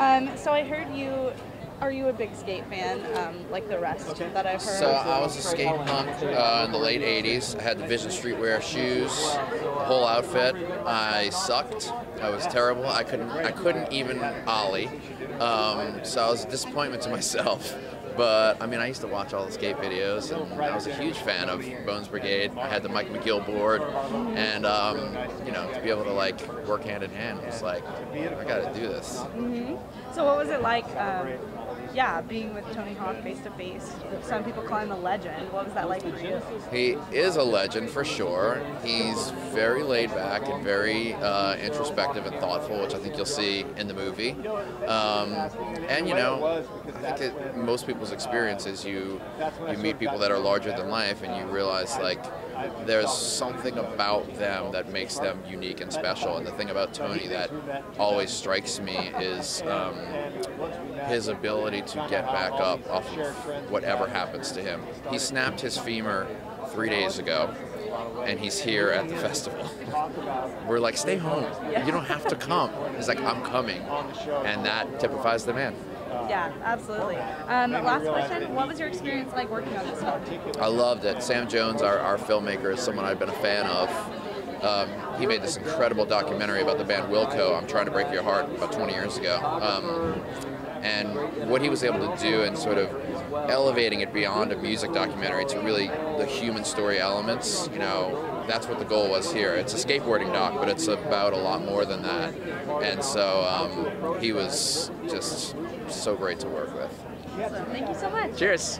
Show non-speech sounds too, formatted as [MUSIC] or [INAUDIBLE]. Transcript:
Um, so I heard you. Are you a big skate fan, um, like the rest that I've heard? So I was a skate punk uh, in the late '80s. I had the Vision Streetwear shoes, the whole outfit. I sucked. I was terrible. I couldn't. I couldn't even ollie. Um, so I was a disappointment to myself. But I mean, I used to watch all the skate videos, and I was a huge fan of Bones Brigade. I had the Mike McGill board, and um, you know, to be able to like work hand in hand was like, I got to do this. So what was it like? Um, yeah, being with Tony Hawk face to face. Some people call him a legend. What was that like for you? He is a legend for sure. He's very laid back and very uh, introspective and thoughtful, which I think you'll see in the movie. Um, and you know, I think that most people's experience is you you meet people that are larger than life, and you realize like there's something about them that makes them unique and special. And the thing about Tony that always strikes me is um, his ability to get back up off of whatever happens to him. He snapped his femur three days ago, and he's here at the festival. [LAUGHS] We're like, stay home. You don't have to come. He's like, I'm coming. And that typifies the man. Yeah, absolutely. Um, last question: What was your experience like working on this film? I loved it. Sam Jones, our, our filmmaker, is someone I've been a fan of. Um, he made this incredible documentary about the band Wilco, I'm Trying to Break Your Heart, about 20 years ago. Um, and what he was able to do and sort of elevating it beyond a music documentary to really the human story elements, you know, that's what the goal was here. It's a skateboarding doc, but it's about a lot more than that. And so um, he was just so great to work with. So, thank you so much. Cheers.